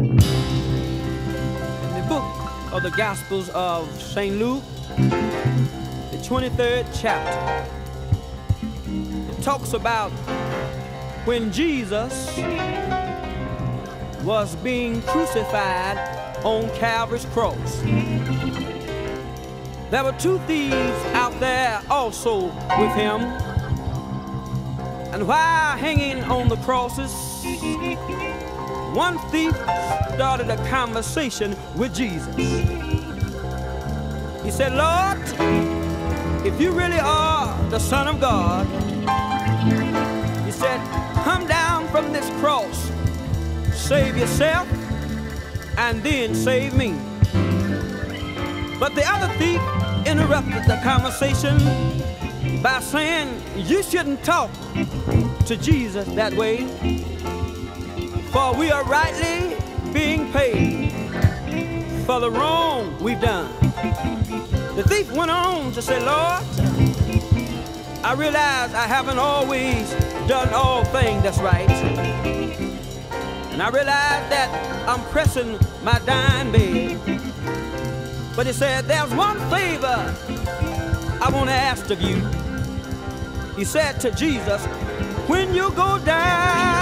In the book of the Gospels of St. Luke, the 23rd chapter, it talks about when Jesus was being crucified on Calvary's cross. There were two thieves out there also with him. And while hanging on the crosses, one thief started a conversation with Jesus. He said, Lord, if you really are the Son of God, he said, come down from this cross, save yourself, and then save me. But the other thief interrupted the conversation by saying, You shouldn't talk to Jesus that way, for we are rightly being paid for the wrong we've done. The thief went on to say, Lord, I realize I haven't always done all things that's right. And I realize that I'm pressing my dying bed. But he said, There's one favor I want to ask of you. He said to Jesus, When you go down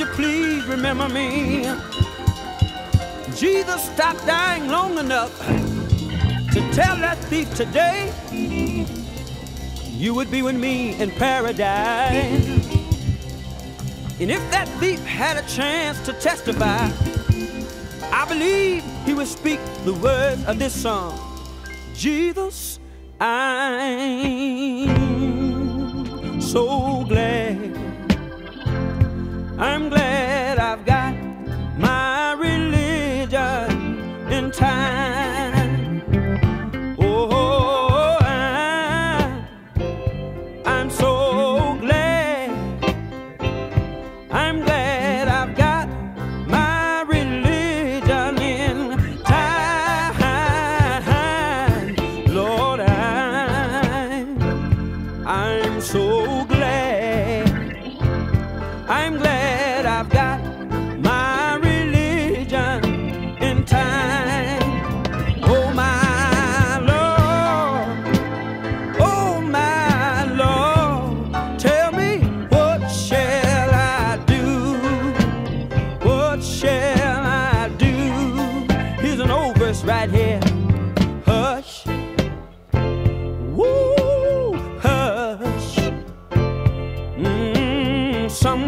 you please remember me? Jesus stopped dying long enough to tell that thief today, you would be with me in paradise. And if that thief had a chance to testify, I believe he would speak the words of this song Jesus, I'm so glad. I'm glad I've got my religion in time.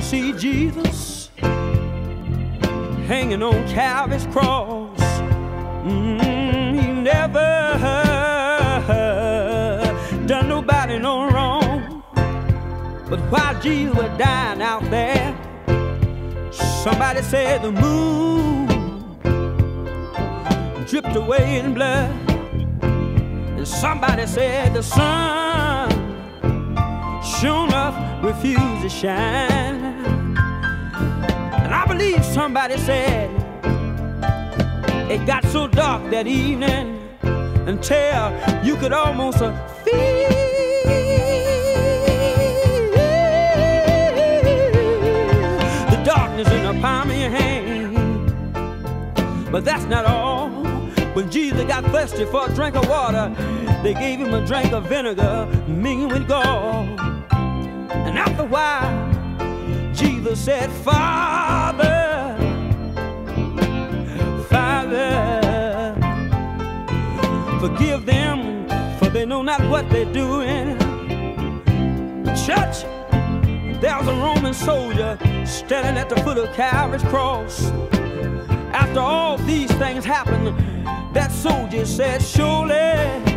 see Jesus hanging on Calvary's cross. Mm, he never done nobody no wrong. But while Jesus was dying out there, somebody said the moon dripped away in blood. And somebody said the sun sure enough refused to shine. Somebody said it got so dark that evening until you could almost feel the darkness in the palm of your hand. But that's not all. When Jesus got thirsty for a drink of water, they gave him a drink of vinegar mingled with gall. And after a while, Jesus said, Father, Forgive them, for they know not what they're doing. Church, there was a Roman soldier standing at the foot of Calvary's cross. After all these things happened, that soldier said, Surely